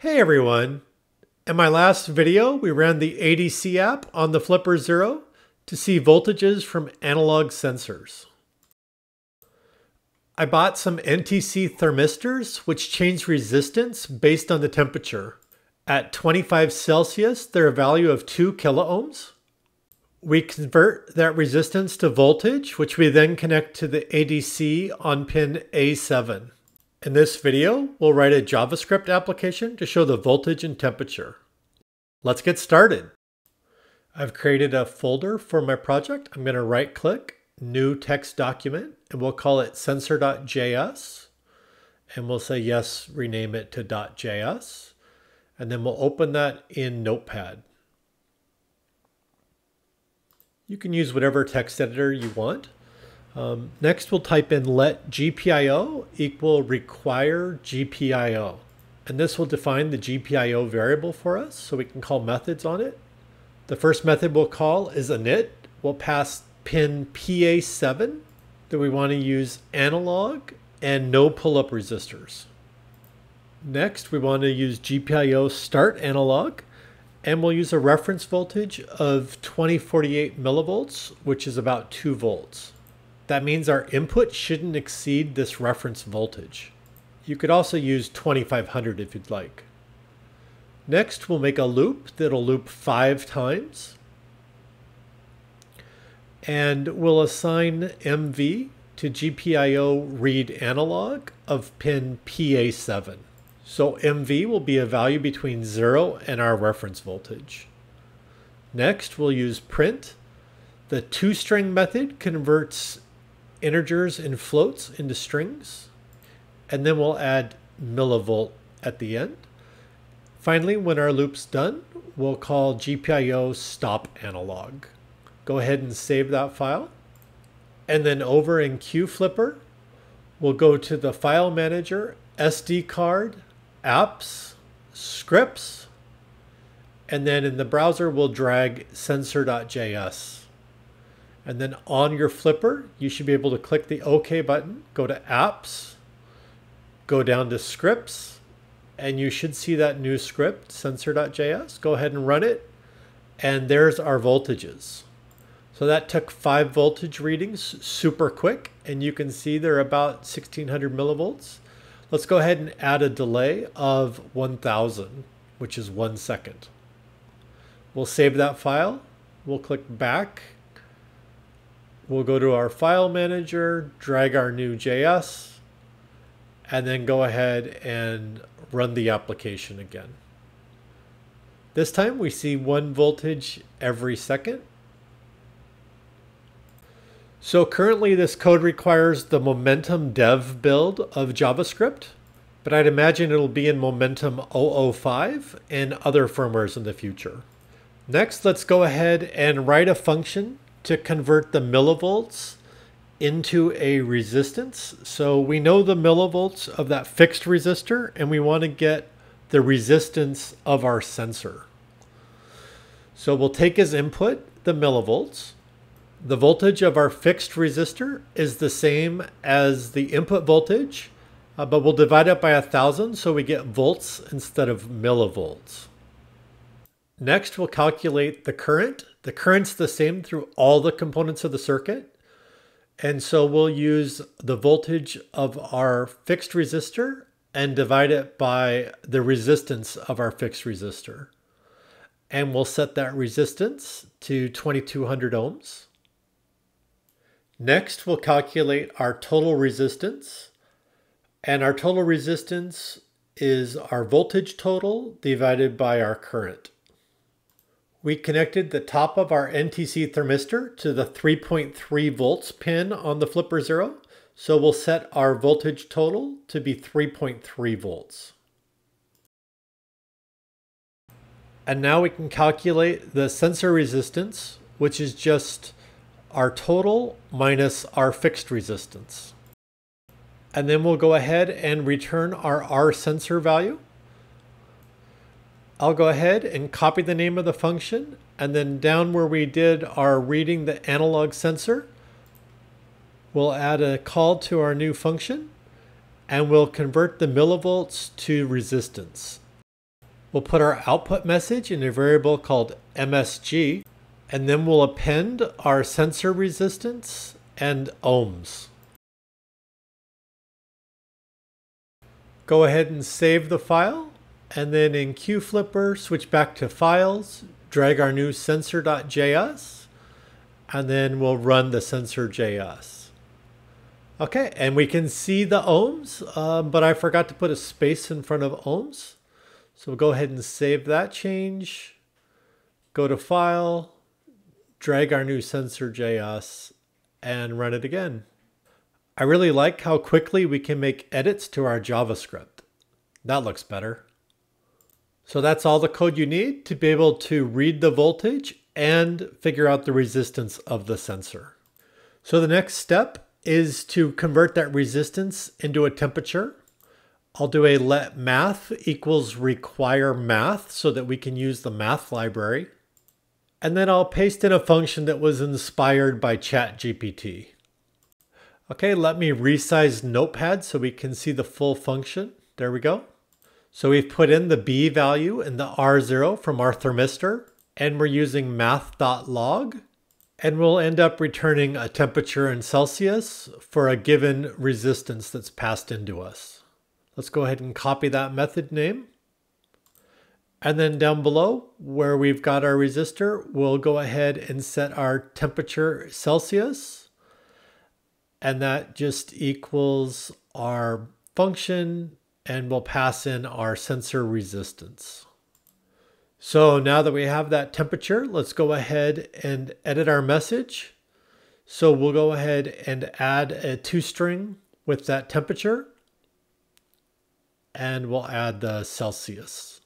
Hey everyone! In my last video, we ran the ADC app on the Flipper Zero to see voltages from analog sensors. I bought some NTC thermistors which change resistance based on the temperature. At 25 Celsius, they're a value of 2 kiloohms. We convert that resistance to voltage, which we then connect to the ADC on pin A7. In this video, we'll write a JavaScript application to show the voltage and temperature. Let's get started. I've created a folder for my project. I'm going to right click, new text document, and we'll call it sensor.js. And we'll say yes, rename it to .js. And then we'll open that in Notepad. You can use whatever text editor you want. Um, next, we'll type in let GPIO equal require GPIO. And this will define the GPIO variable for us, so we can call methods on it. The first method we'll call is init. We'll pass pin PA7 that we want to use analog and no pull-up resistors. Next, we want to use GPIO start analog and we'll use a reference voltage of 2048 millivolts, which is about 2 volts. That means our input shouldn't exceed this reference voltage. You could also use 2500 if you'd like. Next, we'll make a loop that'll loop five times. And we'll assign MV to GPIO read analog of pin PA7. So MV will be a value between 0 and our reference voltage. Next, we'll use print. The toString method converts integers and floats into strings. And then we'll add millivolt at the end. Finally, when our loop's done, we'll call GPIO stop analog. Go ahead and save that file. And then over in QFlipper, we'll go to the file manager, SD card, apps, scripts, and then in the browser, we'll drag sensor.js. And then on your flipper, you should be able to click the OK button, go to apps, go down to scripts, and you should see that new script, sensor.js. Go ahead and run it. And there's our voltages. So that took five voltage readings super quick. And you can see they're about 1600 millivolts. Let's go ahead and add a delay of 1000, which is one second. We'll save that file. We'll click back. We'll go to our file manager, drag our new JS, and then go ahead and run the application again. This time we see one voltage every second. So currently this code requires the Momentum dev build of JavaScript, but I'd imagine it'll be in Momentum 005 and other firmwares in the future. Next, let's go ahead and write a function to convert the millivolts into a resistance. So we know the millivolts of that fixed resistor and we want to get the resistance of our sensor. So we'll take as input the millivolts the voltage of our fixed resistor is the same as the input voltage, uh, but we'll divide it by a thousand so we get volts instead of millivolts. Next, we'll calculate the current. The current's the same through all the components of the circuit. And so we'll use the voltage of our fixed resistor and divide it by the resistance of our fixed resistor. And we'll set that resistance to 2200 ohms. Next, we'll calculate our total resistance. And our total resistance is our voltage total divided by our current. We connected the top of our NTC thermistor to the 3.3 volts pin on the Flipper Zero. So we'll set our voltage total to be 3.3 volts. And now we can calculate the sensor resistance, which is just our total minus our fixed resistance. And then we'll go ahead and return our R sensor value. I'll go ahead and copy the name of the function and then down where we did our reading the analog sensor, we'll add a call to our new function and we'll convert the millivolts to resistance. We'll put our output message in a variable called MSG, and then we'll append our sensor resistance and ohms. Go ahead and save the file, and then in QFlipper, switch back to Files, drag our new sensor.js, and then we'll run the sensor.js. Okay, and we can see the ohms, um, but I forgot to put a space in front of ohms. So we'll go ahead and save that change, go to File, drag our new sensor.js, and run it again. I really like how quickly we can make edits to our JavaScript. That looks better. So that's all the code you need to be able to read the voltage and figure out the resistance of the sensor. So the next step is to convert that resistance into a temperature. I'll do a let math equals require math so that we can use the math library. And then I'll paste in a function that was inspired by ChatGPT. Okay, let me resize Notepad so we can see the full function. There we go. So we've put in the B value and the R0 from our thermistor, and we're using math.log, and we'll end up returning a temperature in Celsius for a given resistance that's passed into us. Let's go ahead and copy that method name. And then down below where we've got our resistor, we'll go ahead and set our temperature Celsius and that just equals our function and we'll pass in our sensor resistance. So now that we have that temperature, let's go ahead and edit our message. So we'll go ahead and add a toString with that temperature and we'll add the Celsius.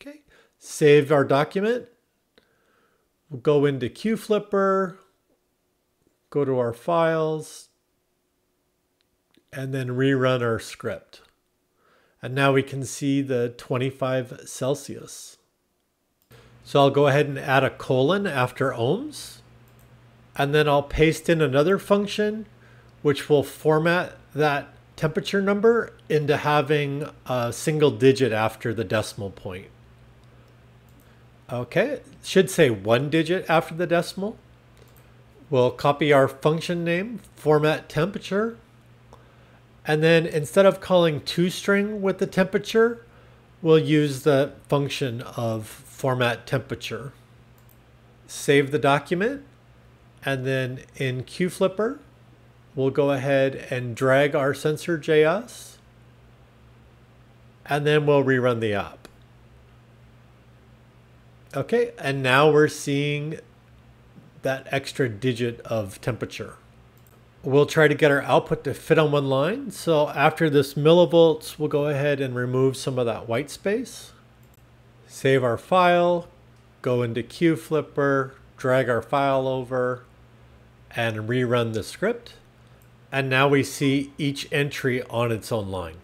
Okay, save our document. We'll go into QFlipper, go to our files, and then rerun our script. And now we can see the 25 Celsius. So I'll go ahead and add a colon after ohms. And then I'll paste in another function, which will format that temperature number into having a single digit after the decimal point. Okay, should say one digit after the decimal. We'll copy our function name, format temperature, and then instead of calling toString with the temperature, we'll use the function of format temperature. Save the document, and then in QFlipper, we'll go ahead and drag our sensor.js, and then we'll rerun the app. Okay, and now we're seeing that extra digit of temperature. We'll try to get our output to fit on one line. So after this millivolts, we'll go ahead and remove some of that white space. Save our file, go into QFlipper, drag our file over, and rerun the script. And now we see each entry on its own line.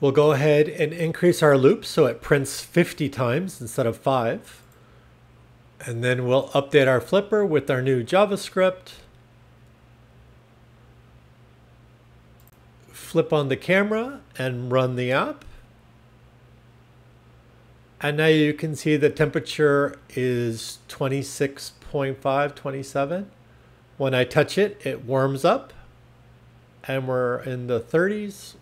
We'll go ahead and increase our loop so it prints 50 times instead of 5. And then we'll update our flipper with our new JavaScript. Flip on the camera and run the app. And now you can see the temperature is 26.5, 27. When I touch it, it warms up and we're in the 30s.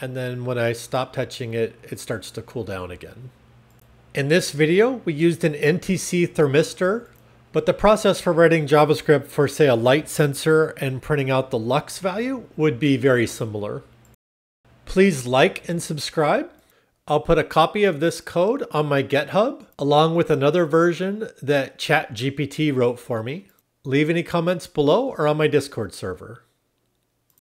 And then when I stop touching it, it starts to cool down again. In this video, we used an NTC thermistor, but the process for writing JavaScript for say a light sensor and printing out the lux value would be very similar. Please like and subscribe. I'll put a copy of this code on my GitHub along with another version that ChatGPT wrote for me. Leave any comments below or on my Discord server.